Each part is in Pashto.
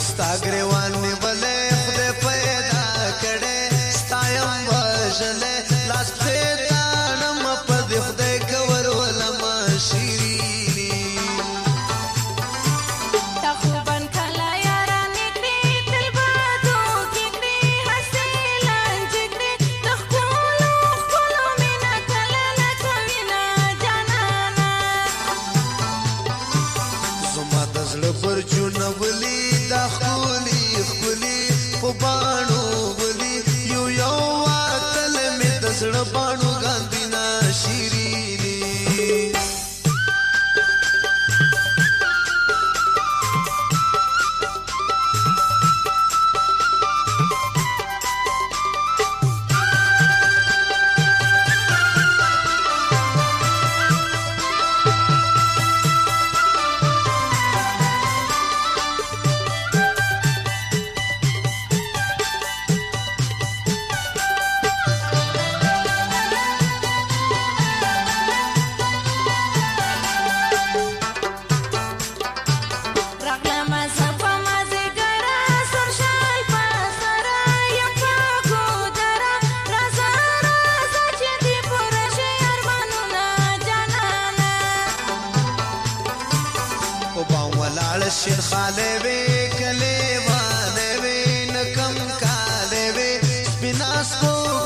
ستا گریوان می بلې خدای پیدا کړې ستا یم وژلې she Oh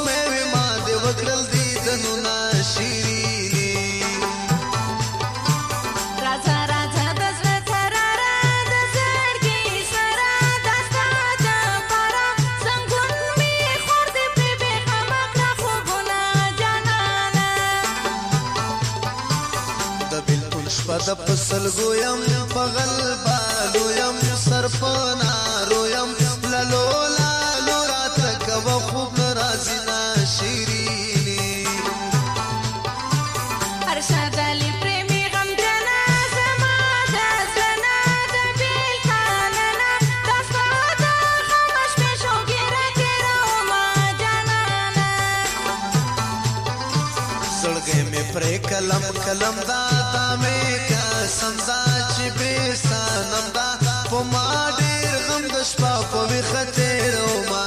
د فصل ګویم په غلبا لویم سر په نارویم لالو لالو راتک و خوب ناراضی ناشیرینی ارشاد علی پریمی غم جنا زما د زنا د بیل کاننا د صدا خمش په شو ګره ګره ما جنانا سړګې مې پرې کلم کلم دا تا مې قسم دا چې به سنم دا په ما ډیر غم د شپه په وخت تیرو ما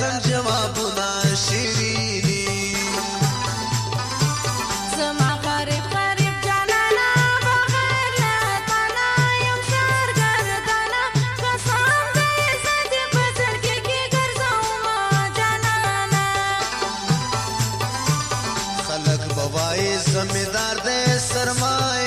لم جوابونه شیرینی زمیدار دے سرمایہ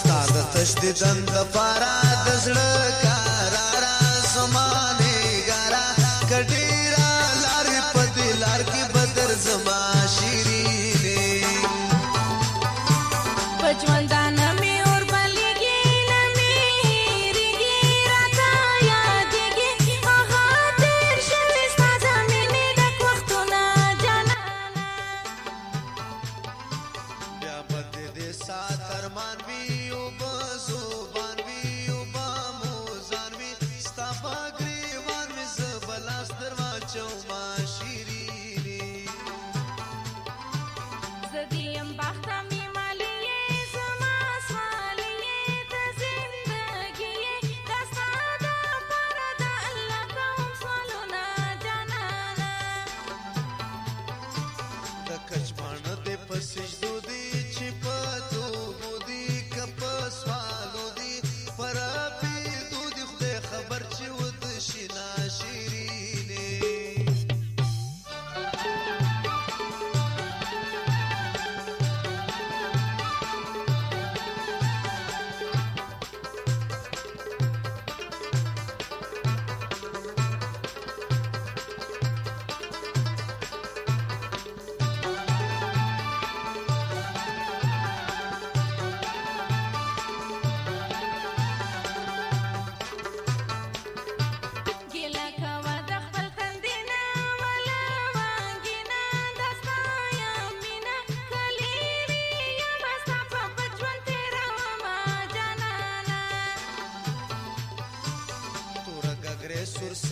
ستا د تشدیدن د پارا د زړه کارا را زمانه غارا کډي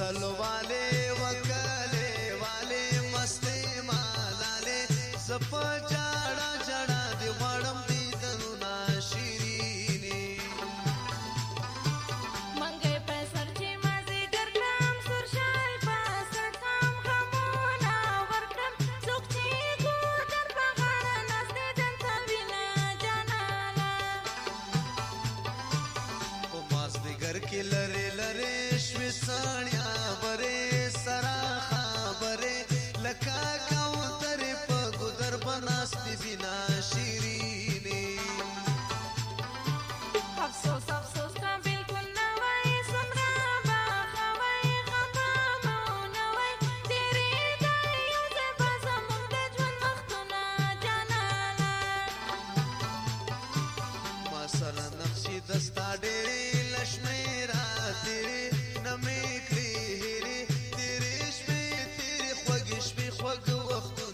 کل والے وکلے والے مستی مالالے زپا جاڑا جاڑا دی وڑم دی دنونا شیرینی منگے پیسر چی مازی گرکم سرشای پاسر کم خمونا ورکم سوک چی گور در پغانا نسنی دن تاوینا جانانا کماز دی گرکی لرے لرے شوی سانی شپې خوږ وخت